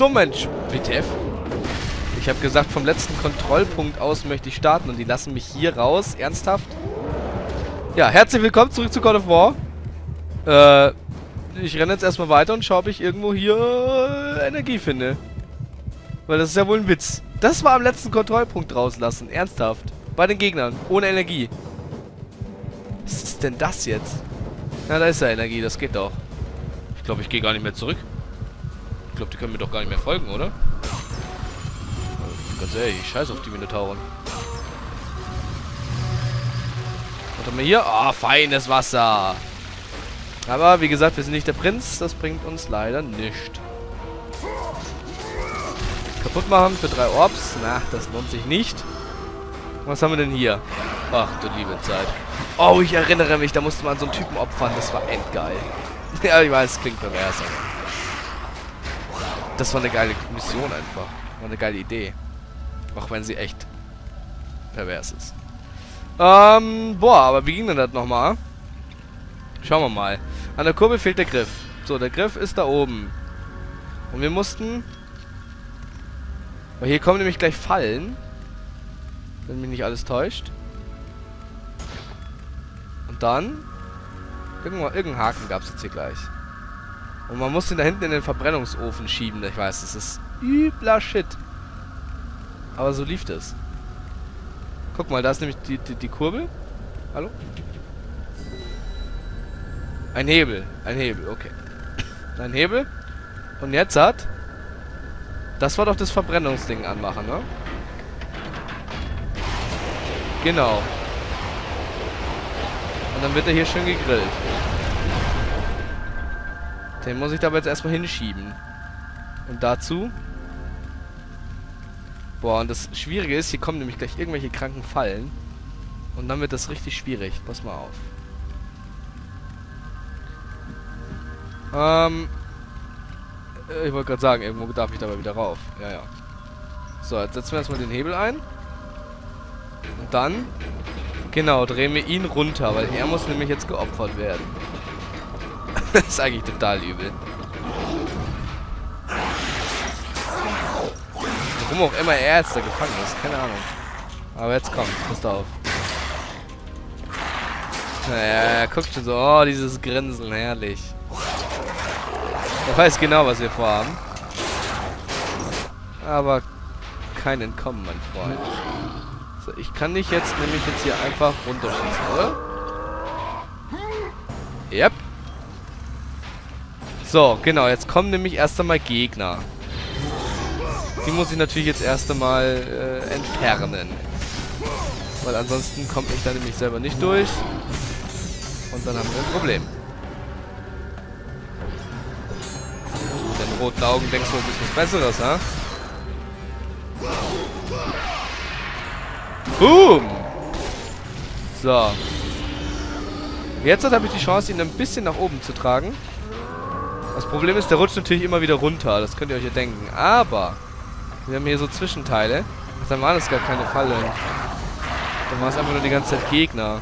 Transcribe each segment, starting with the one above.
So, Mensch. WTF? Ich habe gesagt, vom letzten Kontrollpunkt aus möchte ich starten und die lassen mich hier raus. Ernsthaft? Ja, herzlich willkommen zurück zu God of War. Äh, ich renne jetzt erstmal weiter und schaue, ob ich irgendwo hier äh, Energie finde. Weil das ist ja wohl ein Witz. Das war am letzten Kontrollpunkt rauslassen. Ernsthaft. Bei den Gegnern. Ohne Energie. Was ist denn das jetzt? Na, da ist ja Energie. Das geht doch. Ich glaube, ich gehe gar nicht mehr zurück. Glaube, die können mir doch gar nicht mehr folgen, oder? Ganz ehrlich, ich scheiß auf die Minotauren. Was haben wir hier? Ah, oh, feines Wasser. Aber, wie gesagt, wir sind nicht der Prinz. Das bringt uns leider nichts. Kaputt machen für drei Orbs. Na, das lohnt sich nicht. Was haben wir denn hier? Ach, du liebe Zeit. Oh, ich erinnere mich, da musste man so einen Typen opfern. Das war endgeil. ja, ich weiß, klingt pervers. Das war eine geile Mission einfach. War eine geile Idee. Auch wenn sie echt pervers ist. Ähm, boah, aber wie ging denn das nochmal? Schauen wir mal. An der Kurbel fehlt der Griff. So, der Griff ist da oben. Und wir mussten... Weil hier kommen nämlich gleich Fallen. Wenn mich nicht alles täuscht. Und dann... Irgendwann, irgendeinen Haken gab es jetzt hier gleich. Und man muss ihn da hinten in den Verbrennungsofen schieben. Ich weiß, das ist übler Shit. Aber so lief das. Guck mal, da ist nämlich die, die, die Kurbel. Hallo? Ein Hebel. Ein Hebel, okay. Ein Hebel. Und jetzt hat... Das war doch das Verbrennungsding anmachen, ne? Genau. Und dann wird er hier schön gegrillt. Den muss ich aber jetzt erstmal hinschieben. Und dazu... Boah, und das Schwierige ist, hier kommen nämlich gleich irgendwelche kranken Fallen. Und dann wird das richtig schwierig. Pass mal auf. Ähm... Äh, ich wollte gerade sagen, irgendwo darf ich dabei wieder rauf. Ja, ja. So, jetzt setzen wir erstmal den Hebel ein. Und dann... Genau, drehen wir ihn runter, weil er muss nämlich jetzt geopfert werden. das ist eigentlich total übel. Warum auch immer er jetzt da gefangen ist, keine Ahnung. Aber jetzt kommt, passt auf. Naja, guckt schon so, oh, dieses Grinsen, herrlich. Er weiß genau, was wir vorhaben. Aber kein Entkommen, mein Freund. So, ich kann dich jetzt nämlich jetzt hier einfach runterschießen, oder? So, genau, jetzt kommen nämlich erst einmal Gegner. Die muss ich natürlich jetzt erst einmal äh, entfernen. Weil ansonsten komme ich da nämlich selber nicht durch. Und dann haben wir ein Problem. Mit den roten Augen denkst du, du bist was Besseres, ha? Boom! So. Jetzt habe ich die Chance, ihn ein bisschen nach oben zu tragen. Das Problem ist, der rutscht natürlich immer wieder runter. Das könnt ihr euch ja denken. Aber wir haben hier so Zwischenteile. Dann waren es gar keine Fallen. Dann war es einfach nur die ganze Zeit Gegner.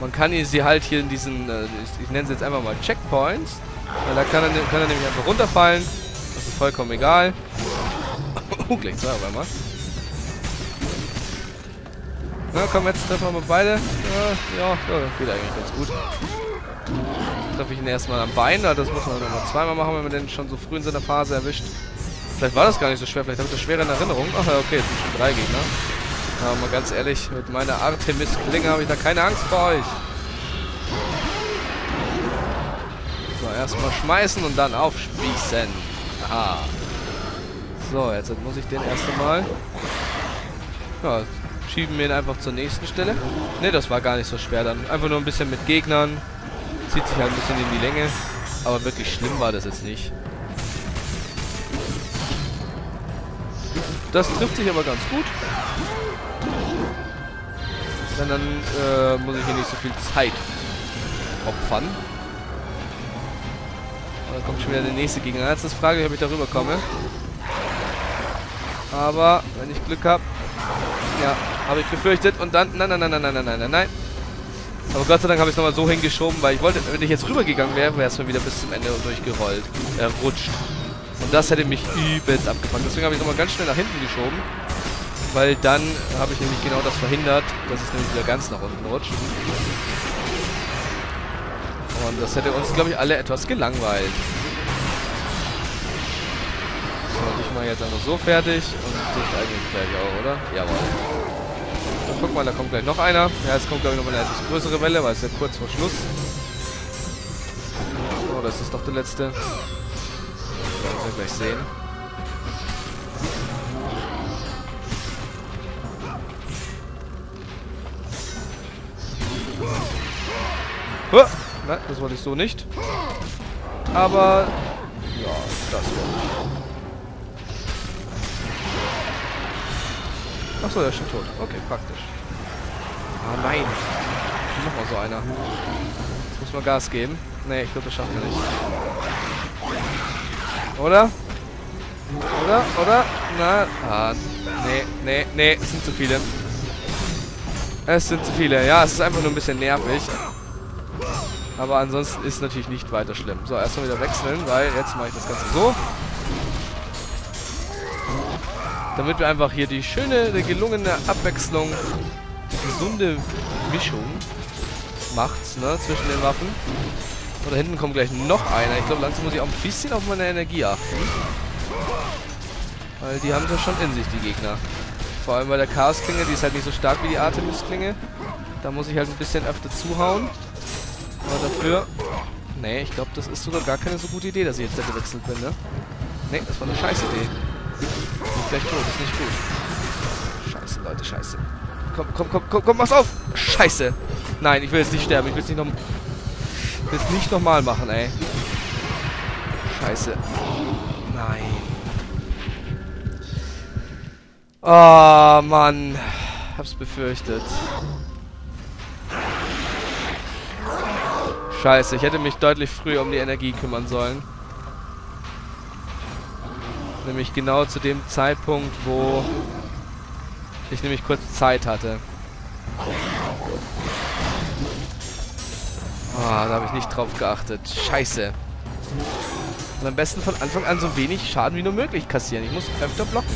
Man kann sie halt hier in diesen, äh, ich, ich nenne sie jetzt einfach mal Checkpoints. Weil da kann er, kann er nämlich einfach runterfallen. Das ist vollkommen egal. oh, gleich zwei auf einmal. Na komm, jetzt treffen wir mal beide. Ja, ja, geht eigentlich ganz gut treffe ich ihn erstmal am Bein. Das muss man nochmal zweimal machen, wenn man den schon so früh in seiner Phase erwischt. Vielleicht war das gar nicht so schwer. Vielleicht habe ich das schwer in Erinnerung. Ach okay, jetzt sind schon drei Gegner. Aber mal ganz ehrlich, mit meiner Artemis-Klinge habe ich da keine Angst vor euch. So, erstmal schmeißen und dann aufspießen. Aha. So, jetzt muss ich den erst einmal... Ja, schieben wir ihn einfach zur nächsten Stelle. Ne, das war gar nicht so schwer dann. Einfach nur ein bisschen mit Gegnern Zieht sich halt ein bisschen in die Länge. Aber wirklich schlimm war das jetzt nicht. Das trifft sich aber ganz gut. Denn dann äh, muss ich hier nicht so viel Zeit opfern. Und dann kommt schon wieder der nächste Gegner. Jetzt ist Frage, ob ich darüber komme. Aber wenn ich Glück habe, ja, habe ich befürchtet. Und dann, nein, nein, nein, nein, nein, nein, nein, nein. Aber Gott sei Dank habe ich es nochmal so hingeschoben, weil ich wollte, wenn ich jetzt rübergegangen wäre, wäre es mir wieder bis zum Ende durchgerollt, äh, rutscht. Und das hätte mich übelst abgefangen. Deswegen habe ich nochmal ganz schnell nach hinten geschoben. Weil dann habe ich nämlich genau das verhindert, dass es nämlich wieder ganz nach unten rutscht. Und das hätte uns, glaube ich, alle etwas gelangweilt. So, dich mal jetzt einfach so fertig und dich eigentlich gleich auch, oder? Jawohl. Guck mal, da kommt gleich noch einer. Ja, jetzt kommt, glaube ich, noch mal eine etwas größere Welle, weil es ja kurz vor Schluss. Oh, das ist doch der letzte. Werden wir gleich sehen. Huh. Nein, das wollte ich so nicht. Aber, ja, das wollte ich. Achso, der ist schon tot. Okay, praktisch. Ah, nein. Nochmal so einer. Jetzt muss man Gas geben. Nee, ich glaube, das schaffen wir nicht. Oder? Oder? Oder? Na, ah, nee, nee, nee, es sind zu viele. Es sind zu viele. Ja, es ist einfach nur ein bisschen nervig. Aber ansonsten ist natürlich nicht weiter schlimm. So, erstmal wieder wechseln, weil jetzt mache ich das Ganze so. Damit wir einfach hier die schöne, die gelungene Abwechslung, gesunde Mischung macht, ne, zwischen den Waffen. Und da hinten kommt gleich noch einer. Ich glaube, langsam muss ich auch ein bisschen auf meine Energie achten. Weil die haben es ja schon in sich, die Gegner. Vor allem bei der Chaos-Klinge, die ist halt nicht so stark wie die Artemis-Klinge. Da muss ich halt ein bisschen öfter zuhauen. Aber dafür... Nee, ich glaube, das ist sogar gar keine so gute Idee, dass ich jetzt da gewechselt bin, ne? Nee, das war eine scheiß Idee. Bin gleich tot, ist nicht gut. Scheiße, Leute, scheiße. Komm, komm, komm, komm, komm, mach's auf! Scheiße! Nein, ich will jetzt nicht sterben, ich will es nicht noch... Ich will es nicht nochmal machen, ey. Scheiße. Nein. Oh, Mann. Hab's befürchtet. Scheiße, ich hätte mich deutlich früher um die Energie kümmern sollen. Nämlich genau zu dem Zeitpunkt, wo ich nämlich kurz Zeit hatte. Oh, da habe ich nicht drauf geachtet. Scheiße. Und am besten von Anfang an so wenig Schaden wie nur möglich kassieren. Ich muss öfter blocken.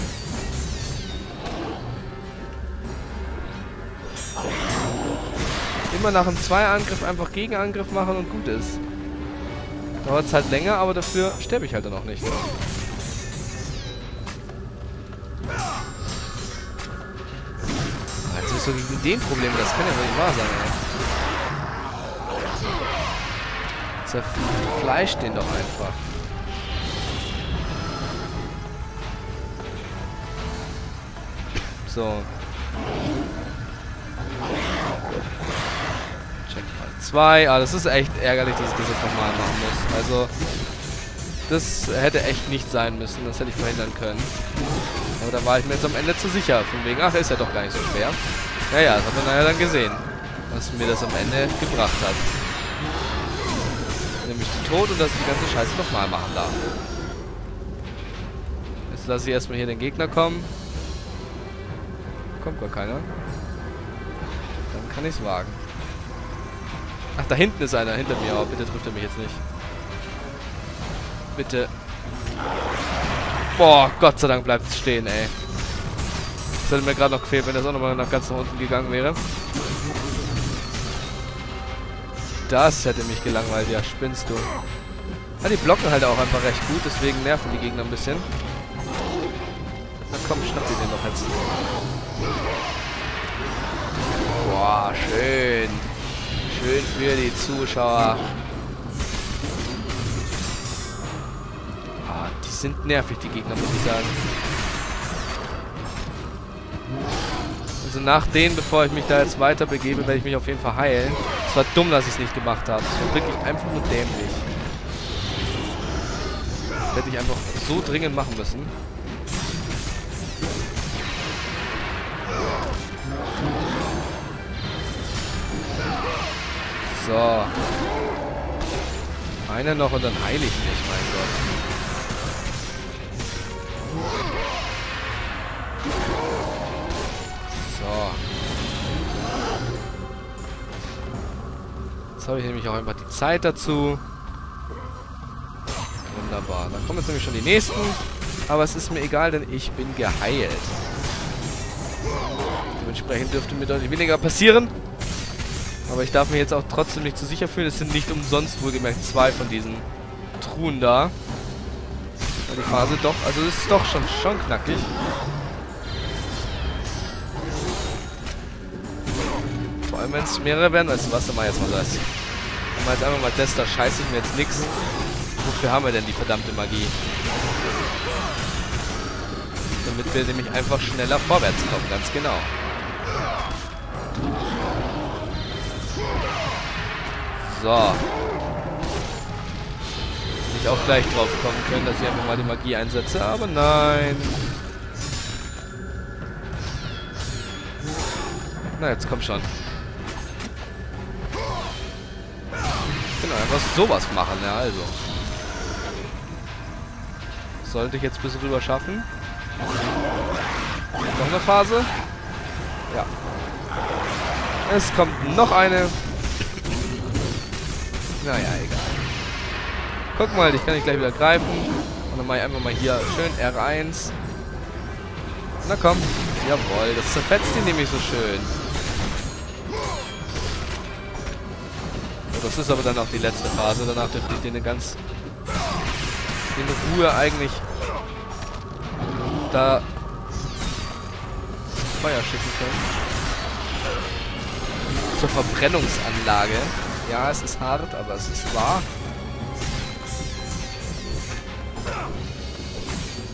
Immer nach einem Zweiangriff einfach Gegenangriff machen und gut ist. Dauert es halt länger, aber dafür sterbe ich halt dann auch nicht. Bist du gegen den Problem, das kann ja wohl nicht wahr sein, ey. Zerfleischt den doch einfach. So. 2. Ah, das ist echt ärgerlich, dass ich das jetzt nochmal machen muss. Also, das hätte echt nicht sein müssen. Das hätte ich verhindern können. Aber da war ich mir jetzt am Ende zu sicher. Von wegen, ach, ist ja doch gar nicht so schwer. Naja, das hat man ja dann gesehen. Was mir das am Ende gebracht hat. Nämlich den Tod und dass ich die ganze Scheiße nochmal machen darf. Jetzt lasse ich erstmal hier den Gegner kommen. Kommt gar keiner. Dann kann ich es wagen. Ach, da hinten ist einer, hinter mir. Aber bitte trifft er mich jetzt nicht. Bitte. Boah, Gott sei Dank bleibt es stehen, ey. Hätte mir gerade noch gefehlt, wenn das auch nochmal nach ganz nach unten gegangen wäre. Das hätte mich gelangweilt, ja, spinnst du. Ja, die blocken halt auch einfach recht gut, deswegen nerven die Gegner ein bisschen. Na komm, schnapp dir den doch jetzt. Boah, schön. Schön für die Zuschauer. Ah, die sind nervig, die Gegner, muss ich sagen. Also nach denen, bevor ich mich da jetzt weiter begebe, werde ich mich auf jeden Fall heilen. Es war dumm, dass ich es nicht gemacht habe. Es war wirklich einfach nur dämlich. Das hätte ich einfach so dringend machen müssen. So. Einer noch und dann heile ich mich, mein Gott. So. Jetzt habe ich nämlich auch einfach die Zeit dazu. Wunderbar. Dann kommen jetzt nämlich schon die nächsten. Aber es ist mir egal, denn ich bin geheilt. Dementsprechend dürfte mir deutlich weniger passieren. Aber ich darf mir jetzt auch trotzdem nicht zu sicher fühlen. Es sind nicht umsonst wohlgemerkt zwei von diesen Truhen da. Die Phase doch, also es ist doch schon, schon knackig. Wenn es mehrere werden. Du was, dann mach jetzt mal das. Dann mach jetzt einfach mal das, da scheiße ich mir jetzt nichts. Wofür haben wir denn die verdammte Magie? Damit wir nämlich einfach schneller vorwärts kommen, ganz genau. So. Ich auch gleich drauf kommen können, dass ich einfach mal die Magie einsetze, aber nein. Na, jetzt komm schon. Einfach sowas machen, ja, also. Sollte ich jetzt bis rüber schaffen. Noch eine Phase. Ja. Es kommt noch eine. Naja, egal. Guck mal, ich kann dich gleich wieder greifen. Und dann mache ich einfach mal hier schön R1. Na komm. Jawohl, das zerfetzt ihn nämlich so schön. Das ist aber dann auch die letzte Phase. Danach dürfte ich den ganz in Ruhe eigentlich da Feuer schicken können. Zur Verbrennungsanlage. Ja, es ist hart, aber es ist wahr.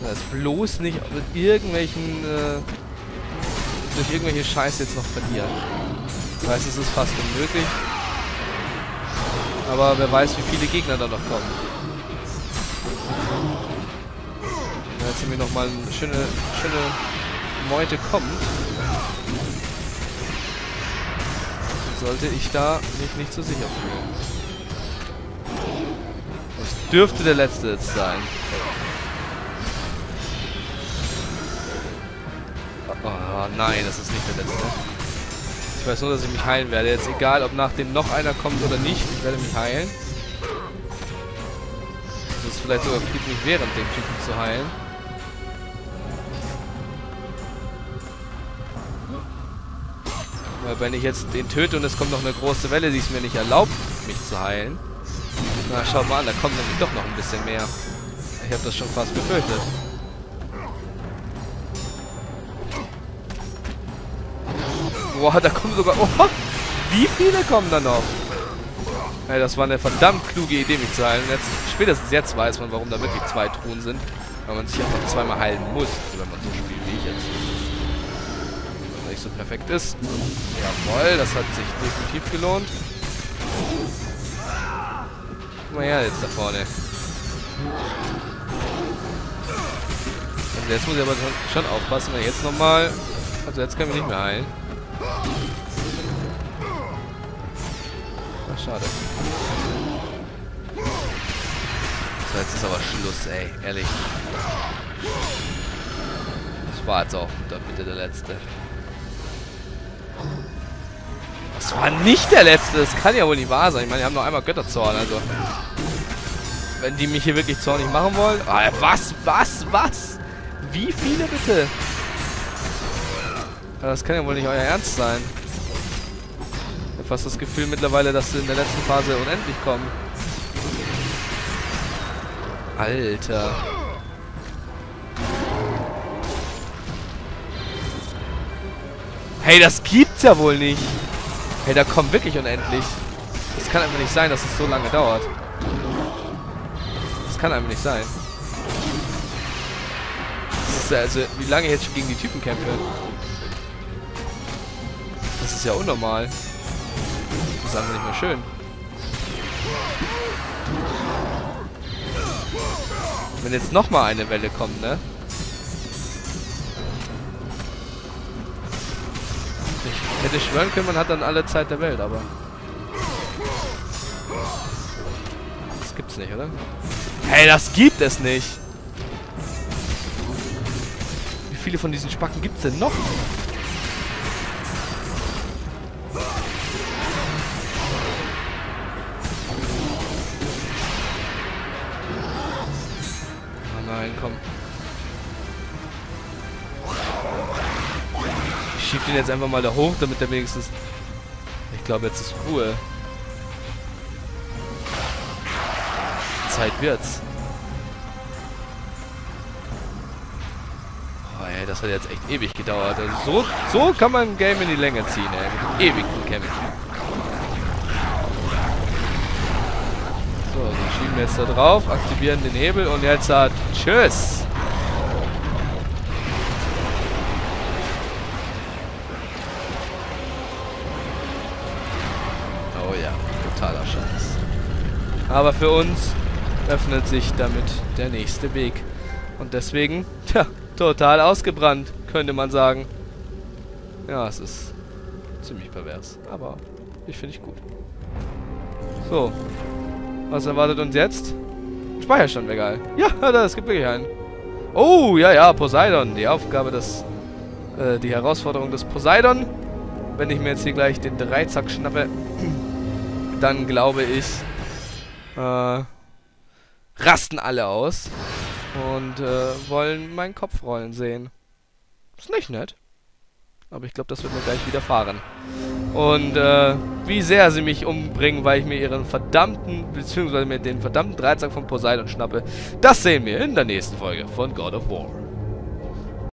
Das heißt, bloß nicht mit irgendwelchen äh, durch irgendwelche Scheiße jetzt noch verlieren. Ich weiß, es ist fast unmöglich. Aber wer weiß, wie viele Gegner da noch kommen. Wenn jetzt nämlich nochmal eine schöne, schöne Meute kommt, sollte ich da mich nicht so sicher fühlen. Das dürfte der letzte jetzt sein. Oh nein, das ist nicht der letzte. Ich weiß nur, dass ich mich heilen werde. Jetzt egal, ob nach dem noch einer kommt oder nicht, ich werde mich heilen. Das ist vielleicht sogar gut, mich während dem Typen zu heilen. Weil wenn ich jetzt den töte und es kommt noch eine große Welle, die es mir nicht erlaubt, mich zu heilen. Na, schaut mal an, da kommt nämlich doch noch ein bisschen mehr. Ich habe das schon fast befürchtet. Boah, da kommen sogar... Oh, wie viele kommen da noch? Ey, das war eine verdammt kluge Idee, mich zu heilen. Jetzt, spätestens jetzt weiß man, warum da wirklich zwei Truhen sind. Weil man sich einfach zweimal heilen muss, wenn man so spielt wie ich jetzt. Wenn man nicht so perfekt ist. Jawohl, das hat sich definitiv gelohnt. Guck mal her, jetzt da vorne. Also jetzt muss ich aber schon aufpassen, ich jetzt nochmal... Also jetzt können wir nicht mehr heilen. Ach, schade. So, jetzt ist aber Schluss, ey. Ehrlich. Das war jetzt auch bitte der letzte. Das war nicht der letzte. Das kann ja wohl nicht wahr sein. Ich meine, die haben noch einmal Götterzorn, also. Wenn die mich hier wirklich zornig machen wollen. Ah, was? Was? Was? Wie viele bitte? Das kann ja wohl nicht euer Ernst sein. Ich habe fast das Gefühl mittlerweile, dass sie in der letzten Phase unendlich kommen. Alter. Hey, das gibt's ja wohl nicht. Hey, da kommt wirklich unendlich. Das kann einfach nicht sein, dass es so lange dauert. Das kann einfach nicht sein. Das ist also, wie lange ich jetzt schon gegen die Typen kämpfe. Das ist ja unnormal. Das ist einfach nicht mehr schön. Wenn jetzt nochmal eine Welle kommt, ne? Ich hätte schwören können, man hat dann alle Zeit der Welt, aber... Das gibt's nicht, oder? Hey, das gibt es nicht! Wie viele von diesen Spacken gibt's denn noch? Nein, komm. Ich schieb den jetzt einfach mal da hoch, damit er wenigstens... Ich glaube, jetzt ist Ruhe. Zeit wird's. Oh, ey, das hat jetzt echt ewig gedauert. Also so, so kann man ein Game in die Länge ziehen, ey. Mit ewigen Kämpfen. Schieben jetzt da drauf, aktivieren den Hebel und jetzt hat... Tschüss! Oh ja, totaler Scheiß. Aber für uns öffnet sich damit der nächste Weg. Und deswegen, tja, total ausgebrannt, könnte man sagen. Ja, es ist ziemlich pervers, aber ich finde ich gut. So, was erwartet uns jetzt? Speicherstand wäre geil. Ja, das gibt wirklich einen. Oh, ja, ja, Poseidon. Die Aufgabe des, äh, die Herausforderung des Poseidon. Wenn ich mir jetzt hier gleich den Dreizack schnappe, dann glaube ich, äh, rasten alle aus und äh, wollen meinen Kopf rollen sehen. Ist nicht nett. Aber ich glaube, das wird mir gleich widerfahren. Und äh, wie sehr sie mich umbringen, weil ich mir ihren verdammten, beziehungsweise mir den verdammten Dreizack von Poseidon schnappe, das sehen wir in der nächsten Folge von God of War.